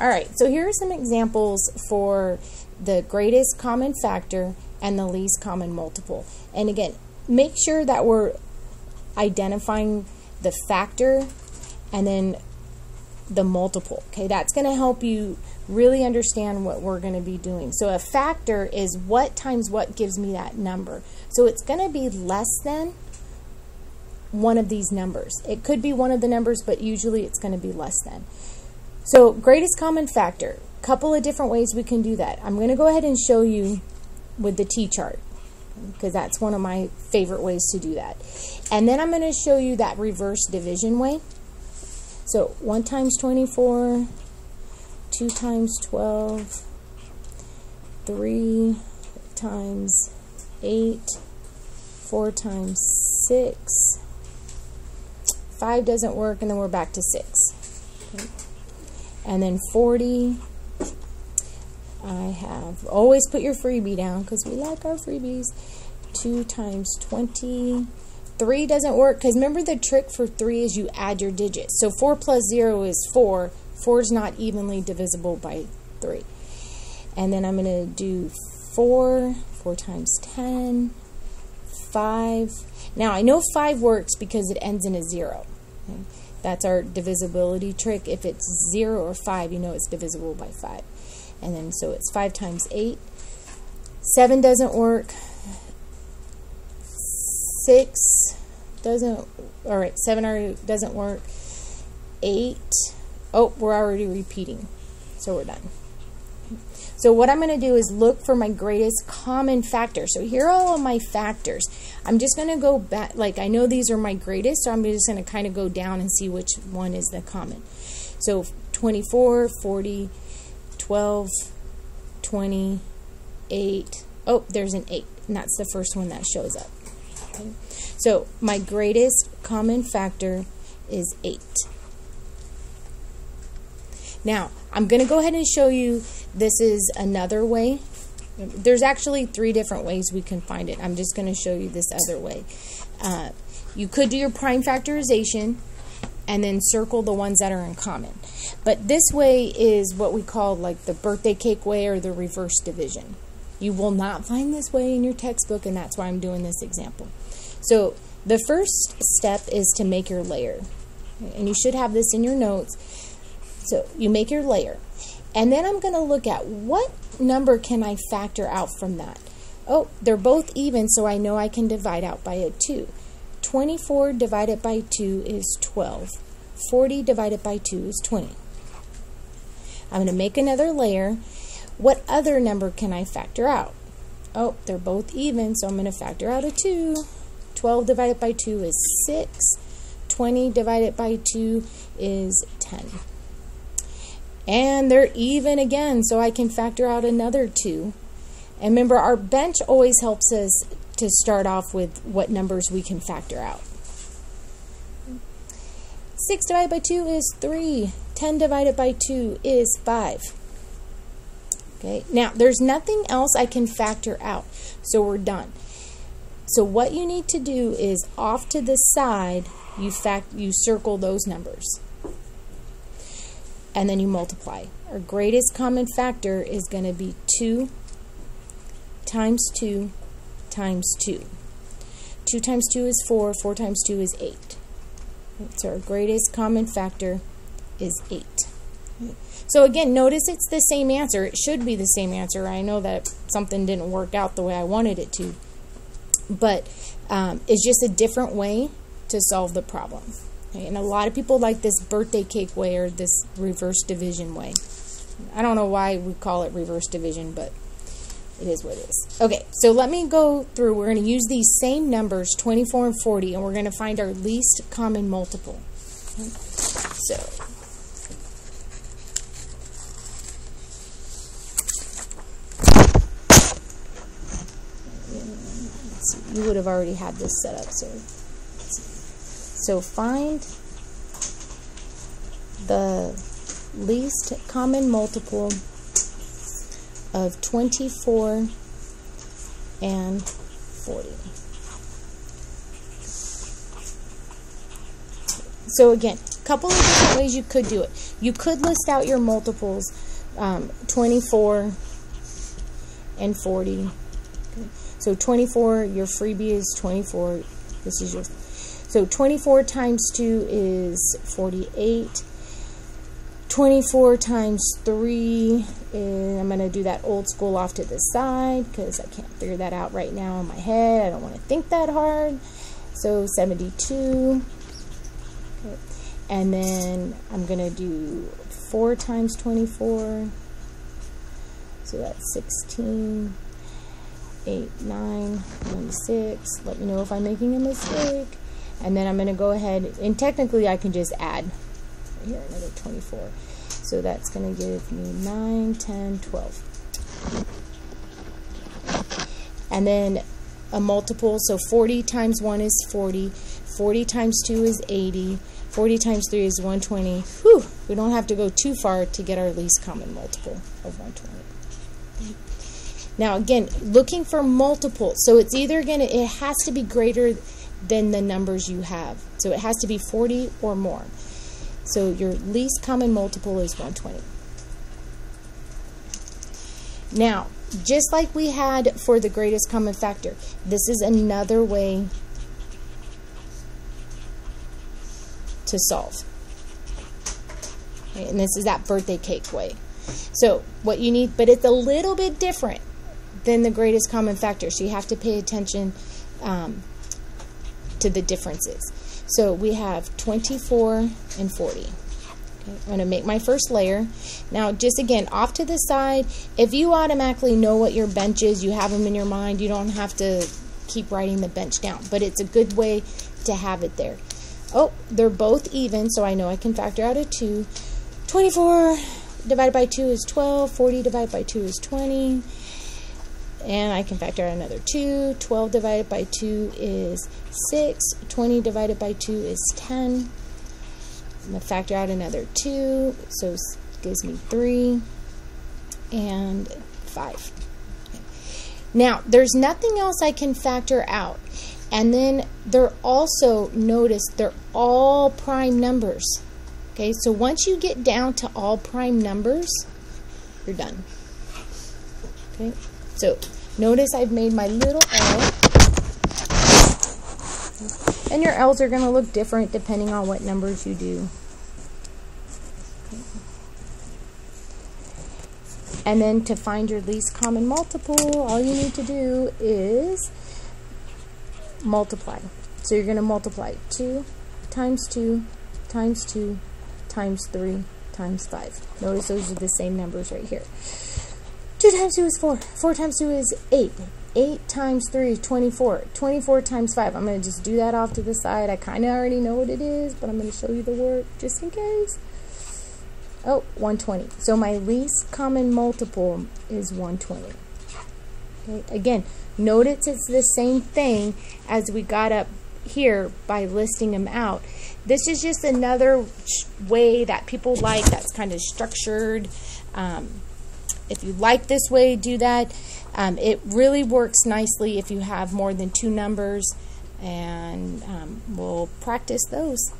All right, so here are some examples for the greatest common factor and the least common multiple. And again, make sure that we're identifying the factor and then the multiple. Okay, that's going to help you really understand what we're going to be doing. So a factor is what times what gives me that number. So it's going to be less than one of these numbers. It could be one of the numbers, but usually it's going to be less than. So greatest common factor, couple of different ways we can do that. I'm going to go ahead and show you with the T-chart because that's one of my favorite ways to do that. And then I'm going to show you that reverse division way. So 1 times 24, 2 times 12, 3 times 8, 4 times 6, 5 doesn't work, and then we're back to 6. Okay. And then 40, I have, always put your freebie down because we like our freebies. 2 times 20, 3 doesn't work because remember the trick for 3 is you add your digits. So 4 plus 0 is 4. 4 is not evenly divisible by 3. And then I'm going to do 4, 4 times 10, 5. Now I know 5 works because it ends in a 0. Okay? That's our divisibility trick. If it's 0 or 5, you know it's divisible by 5. And then so it's 5 times 8. 7 doesn't work six doesn't, all right, seven already doesn't work. 8, oh, we're already repeating. So we're done. So what I'm going to do is look for my greatest common factor. So here are all of my factors. I'm just going to go back, like I know these are my greatest, so I'm just going to kind of go down and see which one is the common. So 24, 40, 12, 20, 8. Oh, there's an 8, and that's the first one that shows up. Okay. So my greatest common factor is 8. Now, I'm going to go ahead and show you this is another way. There's actually three different ways we can find it. I'm just going to show you this other way. Uh, you could do your prime factorization and then circle the ones that are in common. But this way is what we call like the birthday cake way or the reverse division. You will not find this way in your textbook, and that's why I'm doing this example. So the first step is to make your layer. And you should have this in your notes. So you make your layer. And then I'm going to look at what number can I factor out from that. Oh, they're both even, so I know I can divide out by a 2. 24 divided by 2 is 12. 40 divided by 2 is 20. I'm going to make another layer. What other number can I factor out? Oh, they're both even, so I'm going to factor out a 2. 12 divided by 2 is 6. 20 divided by 2 is 10. And they're even again, so I can factor out another 2. And remember, our bench always helps us to start off with what numbers we can factor out. 6 divided by 2 is 3. 10 divided by 2 is 5. Okay, now there's nothing else I can factor out, so we're done. So what you need to do is off to the side, you fact you circle those numbers. And then you multiply. Our greatest common factor is going to be 2 times 2 times 2. 2 times 2 is 4, 4 times 2 is 8. So our greatest common factor is 8. So again, notice it's the same answer. It should be the same answer. I know that something didn't work out the way I wanted it to but um, it's just a different way to solve the problem. And a lot of people like this birthday cake way or this reverse division way. I don't know why we call it reverse division, but it is what it is. Okay, so let me go through. We're going to use these same numbers, 24 and 40, and we're going to find our least common multiple. Okay? So you would have already had this set up. So, so find the least common multiple of 24 and 40. So again, a couple of different ways you could do it. You could list out your multiples, um, 24 and 40. Okay. So 24, your freebie is 24. This is your, so 24 times 2 is 48. 24 times 3 is, I'm going to do that old school off to the side because I can't figure that out right now in my head. I don't want to think that hard. So 72. Okay. And then I'm going to do 4 times 24. So that's 16. 8, 9, 26. Let me know if I'm making a mistake. And then I'm going to go ahead, and technically I can just add here another 24. So that's going to give me 9, 10, 12. And then a multiple, so 40 times 1 is 40, 40 times 2 is 80, 40 times 3 is 120. Whew, we don't have to go too far to get our least common multiple of 120. Now again, looking for multiples. So it's either going to, it has to be greater than the numbers you have. So it has to be 40 or more. So your least common multiple is 120. Now, just like we had for the greatest common factor, this is another way to solve. And this is that birthday cake way. So what you need, but it's a little bit different than the greatest common factor. So you have to pay attention um, to the differences. So we have 24 and 40. Okay, I'm going to make my first layer. Now, just again, off to the side, if you automatically know what your bench is, you have them in your mind, you don't have to keep writing the bench down. But it's a good way to have it there. Oh, they're both even, so I know I can factor out a 2. 24 divided by 2 is 12. 40 divided by 2 is 20. And I can factor out another 2. 12 divided by 2 is 6. 20 divided by 2 is 10. I'm going to factor out another 2. So it gives me 3 and 5. Now, there's nothing else I can factor out. And then they're also, notice, they're all prime numbers. Okay, so once you get down to all prime numbers, you're done. Okay. So notice I've made my little L. And your L's are going to look different depending on what numbers you do. And then to find your least common multiple, all you need to do is multiply. So you're going to multiply 2 times 2 times 2 times 3 times 5. Notice those are the same numbers right here. 2 times 2 is 4. 4 times 2 is 8. 8 times 3 is 24. 24 times 5. I'm going to just do that off to the side. I kind of already know what it is, but I'm going to show you the work just in case. Oh, 120. So my least common multiple is 120. Okay, again, notice it's the same thing as we got up here by listing them out. This is just another way that people like that's kind of structured. Um, if you like this way, do that. Um, it really works nicely if you have more than two numbers, and um, we'll practice those.